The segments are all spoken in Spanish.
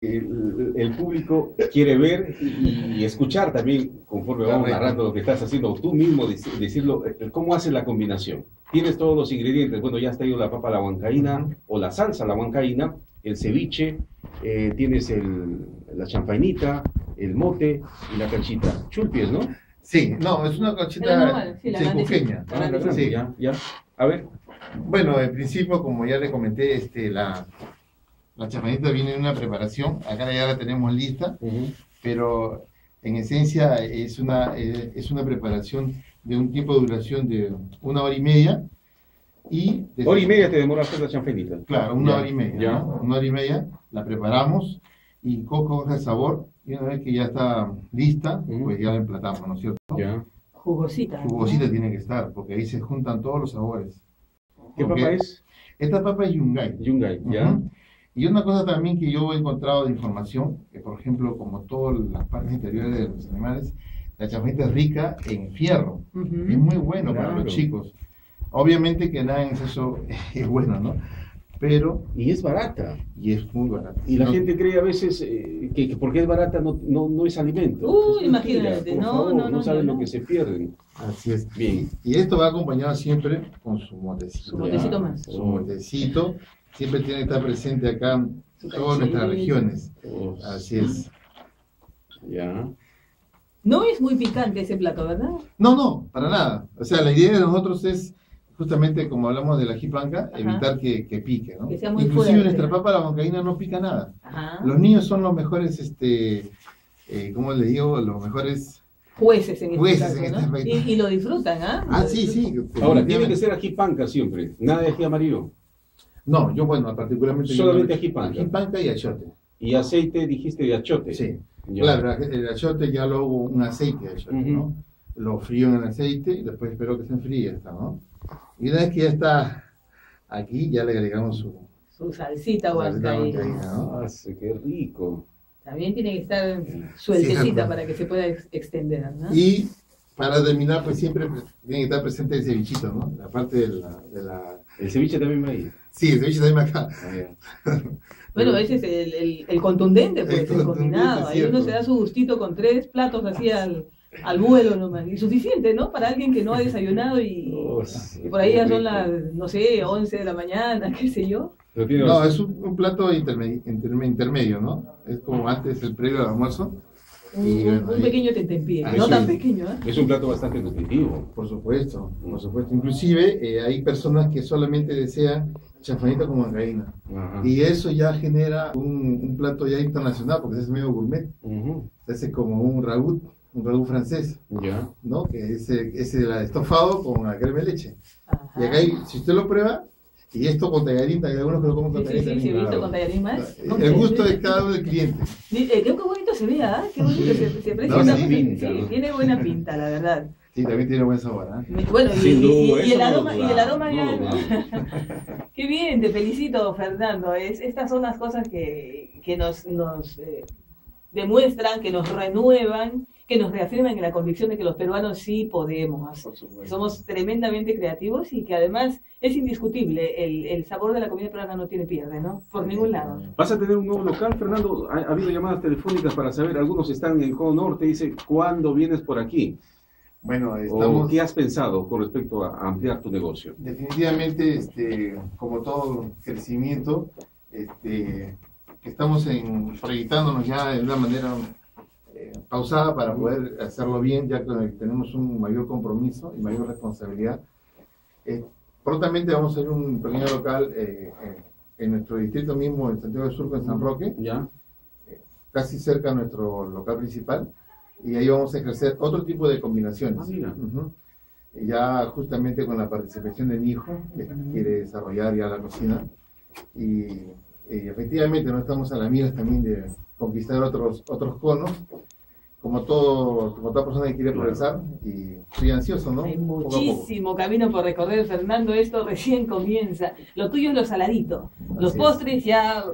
el, el público quiere ver y, y escuchar también, conforme vamos narrando lo que estás haciendo, tú mismo dec- decirlo, eh, cómo haces la combinación. Tienes todos los ingredientes, bueno, ya has traído la papa a la huancaína o la salsa a la huancaína, el ceviche, eh, tienes el, la champainita, el mote y la canchita. Chulpies, ¿no? Sí, no, es una La conchita normal, sí, la grandecita. Sí. ya, ya. A ver, Bueno, en principio, como ya le comenté, este, la, la champañita viene en una preparación, acá ya la tenemos lista, pero en esencia es una, eh, es una preparación de un tiempo de duración de una hora y media. Y de- hora y media te demora hacer la champainita. Claro, una Ya, hora y media. Ya. ¿no? Una hora y media, la preparamos y coge el sabor. Y una vez que ya está lista, Ujú. pues ya la emplatamos, ¿no es cierto? Ya. Jugosita. ¿no? Jugosita tiene que estar, porque ahí se juntan todos los sabores. ¿Qué Porque papa es? Esta papa es yungay. Yungay, ya. Y una cosa también que yo he encontrado de información, que por ejemplo, como todas las partes interiores de los animales, la champañita es rica en fierro. Ujú. Es muy bueno para Claro. los chicos. Obviamente que nada en exceso es bueno, ¿no? Pero, Y es barata. y es muy barato. Y la No- gente cree a veces eh, que, que porque es barata no, no, no es alimento. Uy, Es imagínate, por no, favor, no, no, saben no, lo no. que se pierden. Así es. Bien. Y esto va acompañado siempre con su motecito. Su motecito más. Su motecito siempre tiene que estar presente acá todas nuestras regiones. Oh, Así es. Ya. No es muy picante ese plato, ¿verdad? No, no, para nada. O sea, la idea de nosotros es justamente como hablamos de la jipanca, Ajá. evitar que, que pique, ¿no? Que sea muy Inclusive fuerte. nuestra papa la bancaína no pica nada. Ajá. Los niños son los mejores, este, eh, ¿cómo le digo? Los mejores. Jueces en este Jueces caso, en este ¿no? aspecto. Y, y lo disfrutan, ¿ah? Ah, Lo sí, sí. Ahora, tiene que ser ají panca siempre. Nada de ají amarillo. No, yo bueno, particularmente. yo Solamente no- ajipanca. Ajipanca y achote. Y aceite, dijiste, de achote. Sí. Ya. Claro, el achote ya lo hago un aceite de achote, Ujú. ¿no? Lo frío en el aceite y después espero que se enfríe esta, ¿no? Y una vez que ya está aquí, ya le agregamos su Su salsita huancaína. ¿no? Ah, sí, qué rico. También tiene que estar sueltecita cierto. para que se pueda ex- extender, ¿no? Y para terminar, pues siempre tiene que estar presente el cevichito, ¿no? La parte de la... De la... El ceviche también va ahí. Sí, el ceviche también acá. Ah. Bueno, ese es el, el, el contundente, pues, El combinado. Ahí uno se da su gustito con tres platos así al, al vuelo nomás. Y suficiente, ¿no? Para alguien que no ha desayunado y, Oh, sí, y por ahí ya son las, no sé, 11 de la mañana, qué sé yo. No, es un, un plato interme- interme- intermedio, ¿no? Es como antes el previo al almuerzo. Un, Y un- bueno, un ahí- pequeño tentempié, ahí no tan pequeño, ¿eh? es un plato bastante nutritivo. Por supuesto, por supuesto. Inclusive eh, hay personas que solamente desean chafanita con mandarina. Ajá. Y eso ya genera un, un plato ya internacional, porque es medio gourmet. Ujú. Se hace como un ragout, un ragout francés, Ya. ¿no? Que es, el- es el estofado con la crema de leche. Ajá. Y acá, hay, si usted lo prueba, y esto con tallarín, hay algunos que lo comen con Sí, sí, tallarín sí, sí, he también. visto con tallarín más. El gusto de cada uno del cliente. Eh, qué bonito se ve, ¿ah? Qué bonito se, se aprecia. No, sí, pinta, Sí, ¿no? tiene buena pinta, la verdad. Sí, también tiene buen sabor, ¿ah? Mi- Bueno, y, Sin y- y- duda, y el aroma, y el aroma no ya. Qué bien, te felicito, Fernando. Es, estas son las cosas que, que nos, nos eh, demuestran, que nos renuevan, que nos reafirman en la convicción de que los peruanos sí podemos. Somos tremendamente creativos y que además es indiscutible. El, el sabor de la comida peruana no tiene pierde, ¿no? Por ningún lado. ¿Vas a tener un nuevo local, Fernando? Ha, ha habido llamadas telefónicas para saber, algunos están en el Cono Norte, dice, ¿cuándo vienes por aquí? Bueno, ¿O estamos... qué has pensado con respecto a ampliar tu negocio? Definitivamente, este, como todo crecimiento, este, estamos en, proyectándonos ya de una manera pausada para poder hacerlo bien, ya que tenemos un mayor compromiso y mayor responsabilidad. Eh, prontamente vamos a a un pequeño local eh, en, nuestro distrito mismo, en Santiago del Surco, en San Roque, ¿Ya? casi cerca a nuestro local principal, y ahí vamos a ejercer otro tipo de combinaciones. Ah, mira. Ujú. Ya justamente con la participación de mi hijo, que quiere desarrollar ya la cocina, y, y efectivamente no estamos a la mira también de conquistar otros, otros conos, como, todo, como toda persona que quiere progresar, y estoy ansioso, ¿no? Hay Poco a poco. muchísimo camino por recorrer, Fernando. Esto recién comienza. Lo tuyo es lo saladito. Los Así es. postres ya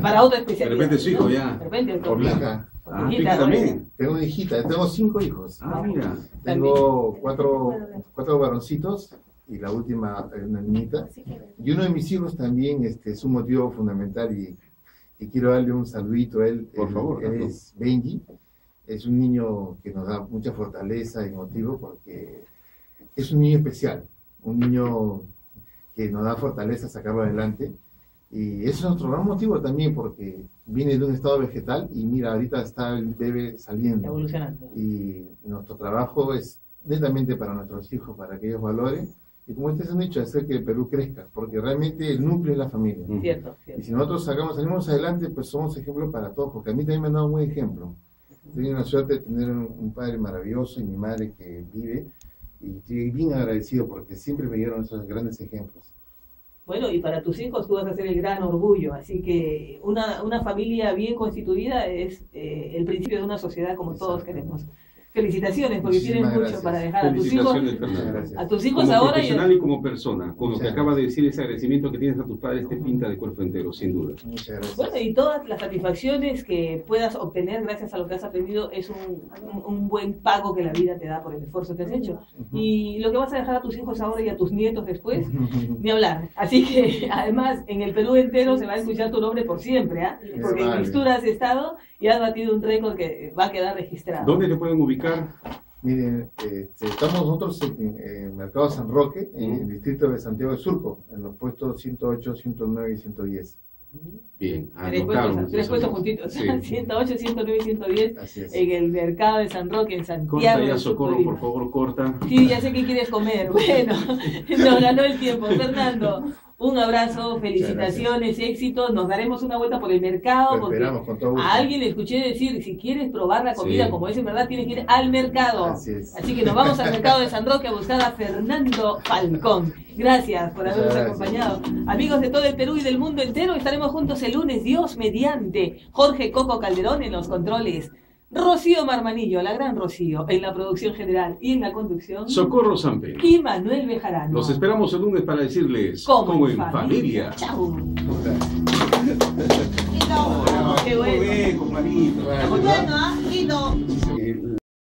para otra De especialidad. repente su hijo ¿no? ya. De repente Por mi hija. Ah, Hijita, también. Tengo una hijita, tengo cinco hijos. Ah, mira. Tengo cuatro, cuatro varoncitos y la última es una niñita. Y uno de mis hijos también este, es un motivo fundamental y, y quiero darle un saludito a él. Por Él- favor, Él es Benji. Es un niño que nos da mucha fortaleza y motivo porque es un niño especial. Un niño que nos da fortaleza sacarlo adelante. Y ese es nuestro gran motivo también porque viene de un estado vegetal y mira, ahorita está el bebé saliendo. Evolucionando. Y nuestro trabajo es netamente para nuestros hijos, para que ellos valoren. Y como ustedes han dicho, hacer que el Perú crezca, porque realmente el núcleo es la familia. Mm. Cierto, Y cierto. si nosotros sacamos, salimos adelante, pues somos ejemplo para todos, porque a mí también me han dado un buen ejemplo. He tenido la suerte de tener un, padre maravilloso y mi madre que vive, y estoy bien agradecido porque siempre me dieron esos grandes ejemplos. Bueno, y para tus hijos tú vas a ser el gran orgullo, así que una, una familia bien constituida es eh, el principio de una sociedad como todos queremos. Felicitaciones, porque Muchísimas tienes mucho gracias. para dejar a tus hijos, gracias. a tus hijos Como ahora y profesional y como persona, con lo que acaba de decir, ese agradecimiento que tienes a tus padres te pinta de cuerpo entero, sin duda. Muchas gracias. Bueno, y todas las satisfacciones que puedas obtener gracias a lo que has aprendido es un, un- un buen pago que la vida te da por el esfuerzo que has hecho. Ujú. Y lo que vas a dejar a tus hijos ahora y a tus nietos después, ni hablar. Así que además en el Perú entero se va a escuchar tu nombre por siempre, ¿ah? Porque en. Mistura has estado y has batido un récord que va a quedar registrado. ¿Dónde te pueden ubicar? Miren, este, estamos nosotros en, en Mercado San Roque, en el distrito de Santiago de Surco, en los puestos 108, 109 y 110. Bien, Tres puestos, anotamos. tres puestos juntitos, Sí. 108, 109 y 110 Así es. en el mercado de San Roque, en Santiago. Corta ya, Socorro, por favor, corta. Sí, ya sé qué quieres comer. Bueno, nos ganó el tiempo. Fernando, un abrazo, felicitaciones, éxito. Nos daremos una vuelta por el mercado Lo porque esperamos con todo gusto. a alguien le escuché decir, si quieres probar la comida Sí. como es en verdad, tienes que ir al mercado. Así es. Así que nos vamos al mercado de San Roque a buscar a Fernando Falcón. Gracias por habernos gracias. acompañado. Amigos de todo el Perú y del mundo entero, estaremos juntos el lunes, Dios mediante. Jorge Coco Calderón en los controles. Rocío Marmanillo, la gran Rocío, en la producción general y en la conducción. Socorro Sampe. y Manuel Bejarano. Los esperamos el lunes para decirles, como, en familia. Chau. Muchas gracias. Qué bueno. Muy bien. Bueno,